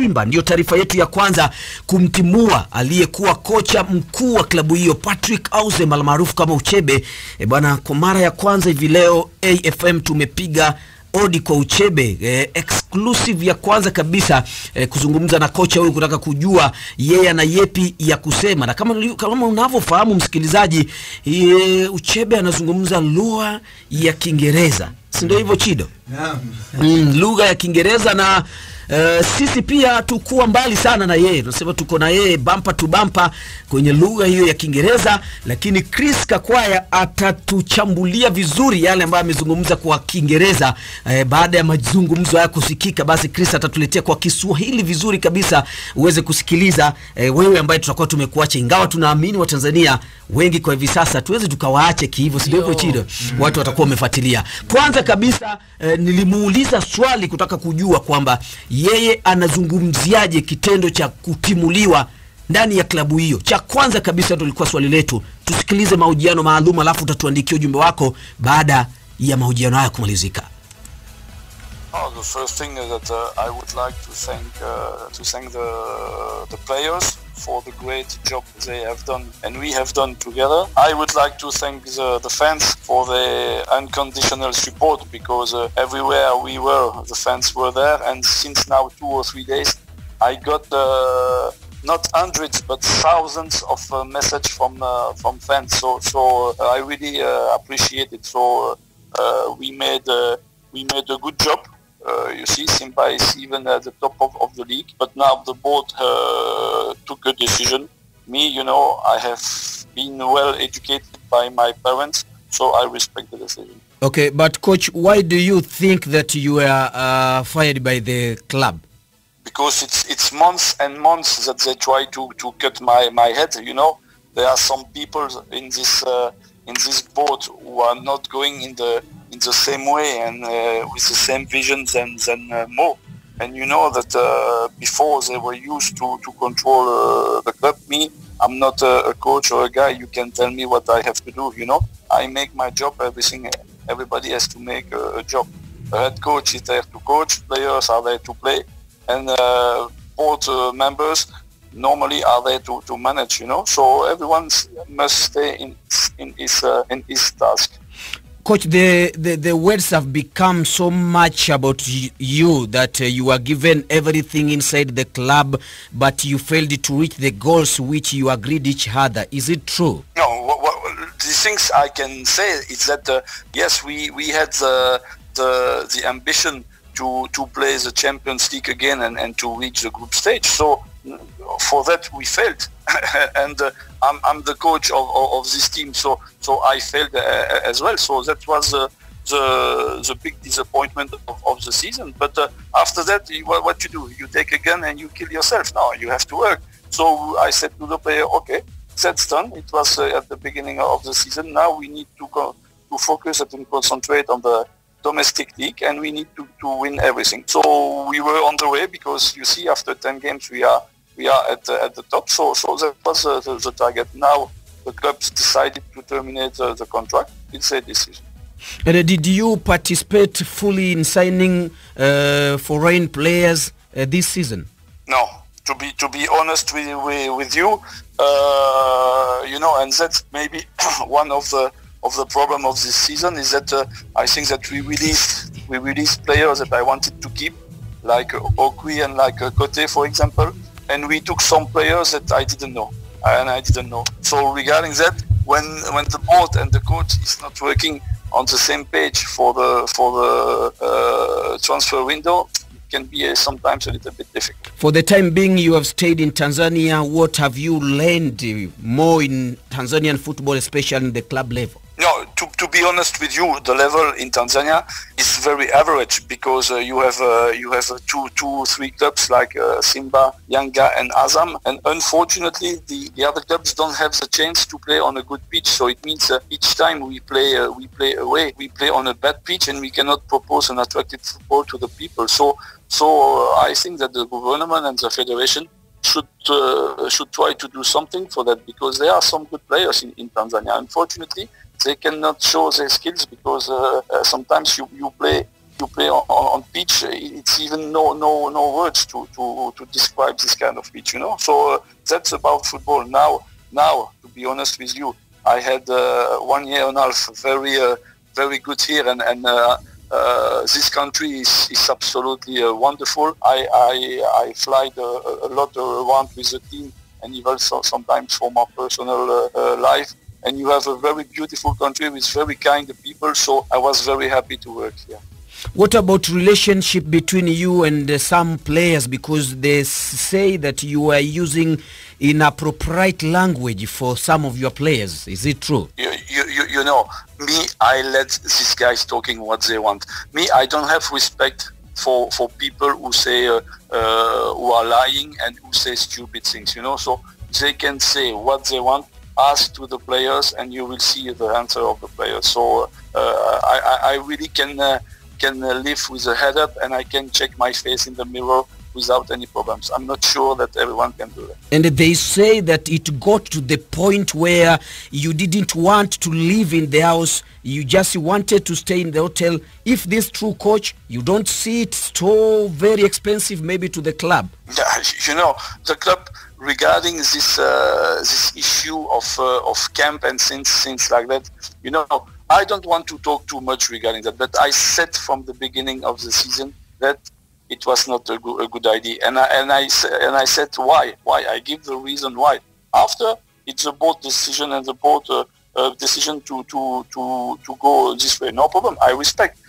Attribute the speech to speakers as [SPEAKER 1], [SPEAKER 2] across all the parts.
[SPEAKER 1] Simba. Ndiyo taarifa yetu ya kwanza kumtimua aliyekuwa kocha mkuu wa klabu hiyo Patrick Auze maarufu kama Uchebe. E bwana, kwa mara ya kwanza hivi leo AFM tumepiga odi kwa Uchebe eh, exclusive ya kwanza kabisa eh, kuzungumza na kocha huyu kutaka kujua yeye ana yepi ya kusema, na kama, kama unavyofahamu msikilizaji, eh, Uchebe anazungumza lugha ya Kiingereza, si ndio hivyo Chido? mm, lugha ya Kiingereza na Uh, sisi pia tukuwa mbali sana na yeye, tunasema tuko na yeye bampa tu bampa kwenye lugha hiyo ya Kiingereza, lakini Chris Kakwaya atatuchambulia vizuri yale ambayo amezungumza kwa Kiingereza. Eh, baada ya mazungumzo haya kusikika, basi Chris atatuletea kwa Kiswahili vizuri kabisa uweze kusikiliza. Eh, wewe ambaye tutakuwa tumekuacha, ingawa tunaamini Watanzania wengi kwa hivi sasa tuweze tukawaache kihivyo, si ndio hivyo Watu watakuwa wamefuatilia. Kwanza kabisa eh, nilimuuliza swali kutaka kujua kwamba yeye anazungumziaje kitendo cha kutimuliwa ndani ya klabu hiyo. Cha kwanza kabisa ndo lilikuwa swali letu. Tusikilize mahojiano maalum, alafu utatuandikia ujumbe wako baada ya mahojiano haya kumalizika.
[SPEAKER 2] Oh, the first thing that uh, I would like to thank uh, to thank the the players for the great job they have done and we have done together. I would like to thank the, the fans for the unconditional support because uh, everywhere we were, the fans were there. And since now two or three days, I got uh, not hundreds but thousands of uh, message from uh, from fans. So so uh, I really uh, appreciate it. So uh, we made we made a good job. Uh, you see, Simba is even at the top of, of the league, but now the board uh, took a decision. Me, you know, I have been well educated by my parents, so I respect the decision.
[SPEAKER 1] Okay, but coach, why do you think that you were uh, fired by the club?
[SPEAKER 2] Because it's it's months and months that they try to, to cut my, my head. You know, there are some people in this uh, in this board who are not going in the in the same way and uh, with the same vision than than uh, Mo. And you know that uh, before they were used to to control uh, the club. Me, I'm not a, coach or a guy. You can tell me what I have to do. You know, I make my job. Everything. Everybody has to make a, a job. A head coach is there to coach. Players are there to play, and uh, board uh, members normally are there to, to manage. You know, so everyone must stay in in his in his task.
[SPEAKER 1] Coach, the, the, the words have become so much about you that uh, you were given everything inside the club, but you failed to reach the goals which you agreed each other. Is it true?
[SPEAKER 2] No, what, what, the things I can say is that uh, yes, we, we had the, the the ambition to to play the Champions League again and, and to reach the group stage. So for that we failed, and uh, I'm, I'm the coach of, of, of this team. So so I failed uh, as well. So that was uh, the the big disappointment of, of the season. But uh, after that, you, what, you do? You take a gun and you kill yourself. No, you have to work. So I said to the player, okay, that's done. It was uh, at the beginning of the season. Now we need to go to focus and concentrate on the domestic league and we need to, to win everything. So we were on the way because you see after 10 games we are we are at the, at the top. So so that was uh, the, the target. Now the clubs decided to terminate uh, the contract. It's a decision.
[SPEAKER 1] And uh, did you participate fully in signing uh, foreign players uh, this season?
[SPEAKER 2] No, to be to be honest with with, with you, uh, you know, and that's maybe one of the of the problem of this season is that uh, I think that we released we released players that I wanted to keep, like uh, Okwi and like uh, for example, and we took some players that I didn't know and I didn't know. So regarding that, when when the board and the coach is not working on the same page for the for the uh, transfer window, can be uh, sometimes a little bit difficult.
[SPEAKER 1] For the time being, you have stayed in Tanzania. What have you learned uh, more in Tanzanian football, especially in the club level?
[SPEAKER 2] No, to, to be honest with you, the level in Tanzania is very average because uh, you have uh, you have uh, two two three clubs like uh, Simba, Yanga, and Azam, and unfortunately the, the other clubs don't have the chance to play on a good pitch. So it means each time we play uh, we play away, we play on a bad pitch, and we cannot propose an attractive football to the people. So so uh, I think that the government and the federation should should try to do something for that because there are some good players in, in Tanzania. Unfortunately, they cannot show their skills because uh, uh, sometimes you, you play you play on, on pitch, it's even no no no words to, to, to describe this kind of pitch, you know. So uh, that's about football. Now, now, to be honest with you, I had uh, one year and a half very uh, very good here, and and uh, uh, this country is, is absolutely uh, wonderful. I I, I fly a, a lot around with the team, and even so, sometimes for my personal life and you have a very beautiful country with very kind people so i was very happy to work here.
[SPEAKER 1] What about relationship between you and uh, some players? Because they say that you are using inappropriate language for some of your players. Is it true?
[SPEAKER 2] You, you, you, you know me i let these guys talking what they want. Me i don't have respect for for people who say uh, uh, who are lying and who say stupid things you know? So they can say what they want ask to the players and you will see the answer of the players. So uh, I, I, really can uh, can live with a head up and I can check my face in the mirror without any problems. I'm not sure that everyone can do that.
[SPEAKER 1] And they say that it got to the point where you didn't want to live in the house. You just wanted to stay in the hotel. If this true coach, you don't see it so very expensive maybe to the club.
[SPEAKER 2] Yeah, you know, the club regarding this uh, this issue of uh, of camp and things things like that, you know, I don't want to talk too much regarding that. But I said from the beginning of the season that it was not a, go- a good idea, and I and I and I said why why I give the reason why. After it's a board decision and the board uh, uh, decision to to to to go this way. No problem. I respect,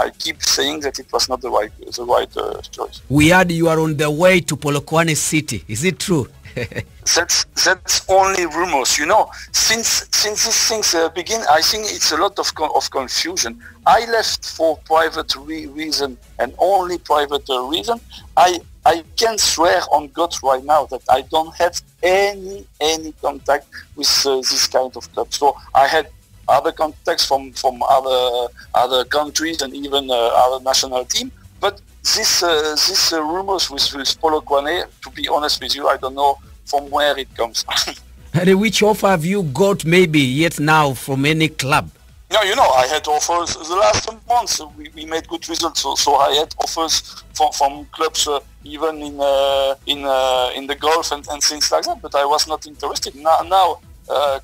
[SPEAKER 2] I keep saying that it was not the right the right uh, choice.
[SPEAKER 1] We heard you are on the way to Polokwane City. Is it true?
[SPEAKER 2] that's that's only rumors. You know, since since these things uh, begin, I think it's a lot of con- of confusion. I left for private re- reason and only private uh, reason. I I can swear on God right now that I don't have any any contact with uh, this kind of club. So I had other contacts from from other other countries and even uh, other national team, but this uh, this uh, rumors with, with Polokwane, to be honest with you, I don't know from where it comes.
[SPEAKER 1] and which offer have you got maybe yet now from any club?
[SPEAKER 2] No, you know, I had offers the last months. We, we made good results, so, so I had offers from, from clubs uh, even in uh, in uh, in the golf and, and things like that. But I was not interested. Now, now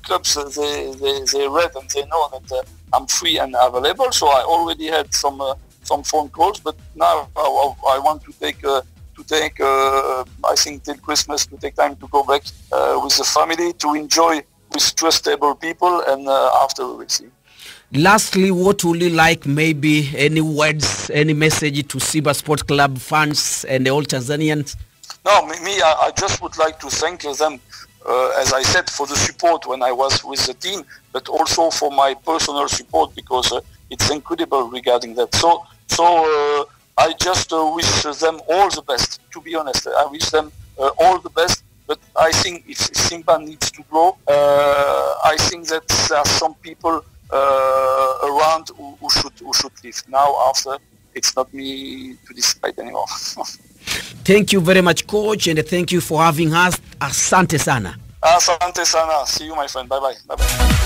[SPEAKER 2] clubs they, they they read and they know that I'm free and available. So I already had some some phone calls, but now I, I want to take uh, to take uh, I think till Christmas to take time to go back uh, with the family to enjoy with trustable people, and after we will see.
[SPEAKER 1] Lastly, what would you like? Maybe any words, any message to Simba Sport Club fans and the all Tanzanians?
[SPEAKER 2] No, me, me I, I, just would like to thank them, uh, as I said, for the support when I was with the team, but also for my personal support because uh, it's incredible regarding that. So, so uh, I just wish them all the best. To be honest, I wish them all the best. But I think if Simba needs to grow, I think that there are some people uh, around who, who, should who should leave. Now after it's not me to decide anymore.
[SPEAKER 1] thank you very much coach and thank you for having us. Asante sana.
[SPEAKER 2] Asante sana. See you my friend. Bye bye. Bye bye.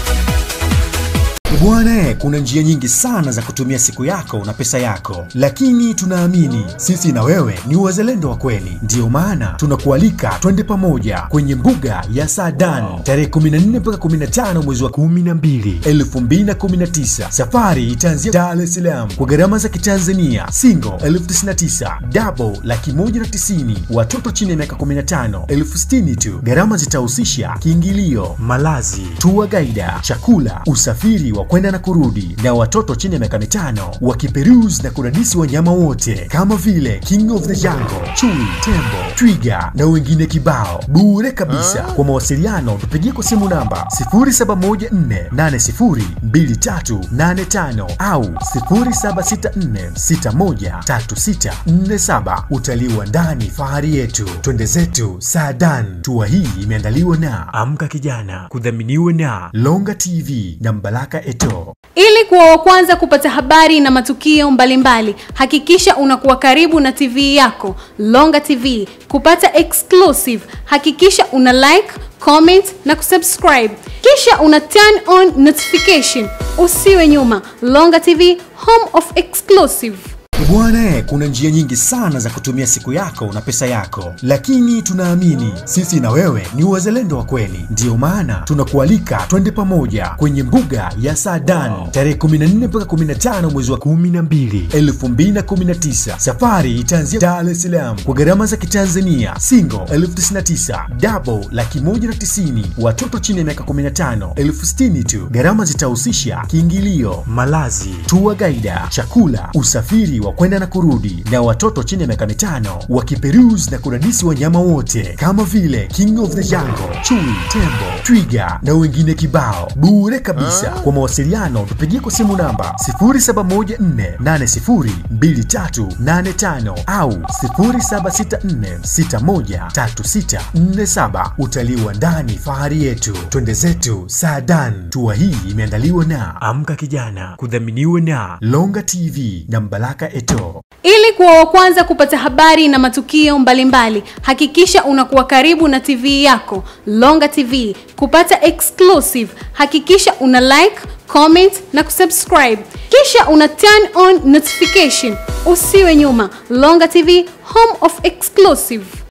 [SPEAKER 3] Bwana, kuna njia nyingi sana za kutumia siku yako na pesa yako, lakini tunaamini sisi na wewe ni wazalendo wa kweli. Ndiyo maana tunakualika twende pamoja kwenye mbuga ya Saadan tarehe 14 mpaka 15 mwezi wa 12 2019. Safari itaanzia Dar es Salaam kwa gharama za Kitanzania, single elfu tisini na tisa, double laki moja na tisini, watoto chini ya miaka 15 elfu sitini tu. Gharama zitahusisha kiingilio, malazi, tour guide, chakula, usafiri wa kwenda na kurudi, na watoto chini ya miaka mitano wakiperuse na kudadisi wanyama wote kama vile King of the Jungle, chui, tembo, twiga na wengine kibao, bure kabisa. Kwa mawasiliano tupigie kwa simu namba 0714802385 au 0764613647. Utalii wa ndani fahari yetu, twende zetu Saadan. Tua hii imeandaliwa na Amka Kijana, kudhaminiwa na Longa TV na Mbalaka Eto.
[SPEAKER 4] Ili kuwa wa kwanza kupata habari na matukio mbalimbali mbali, hakikisha unakuwa karibu na TV yako Longa TV. Kupata exclusive, hakikisha una like, comment na kusubscribe, kisha una turn on notification. Usiwe nyuma. Longa TV, home of exclusive.
[SPEAKER 3] Bwana, kuna njia nyingi sana za kutumia siku yako na pesa yako, lakini tunaamini sisi na wewe ni wazalendo wa kweli. Ndiyo maana tunakualika twende pamoja kwenye mbuga ya Saadan tarehe 14 mpaka 15 mwezi wa 12 2019. Safari itaanzia Dar es Salaam kwa gharama za Kitanzania, single elfu tisini na tisa, double laki moja na tisini, watoto chini ya miaka 15 elfu sitini tu. Gharama zitahusisha kiingilio, malazi, tua gaida, chakula, usafiri wa kwenda na kurudi, na watoto chini ya miaka mitano wakiperuse na kudadisi wanyama wote kama vile King of the Jungle, chui, tembo, twiga na wengine kibao, bure kabisa. Kwa mawasiliano tupigie kwa simu namba 0714802385 au 0764613647. Utalii wa ndani fahari yetu, twende zetu Saadan. Tua hii imeandaliwa na Amka Kijana, kudhaminiwa na Longa TV na Mbalaka Eto.
[SPEAKER 4] Ili kuwa wa kwanza kupata habari na matukio mbalimbali, hakikisha unakuwa karibu na TV yako Longa TV. Kupata exclusive, hakikisha una like, comment na kusubscribe, kisha una turn on notification. Usiwe nyuma. Longa TV, home of exclusive.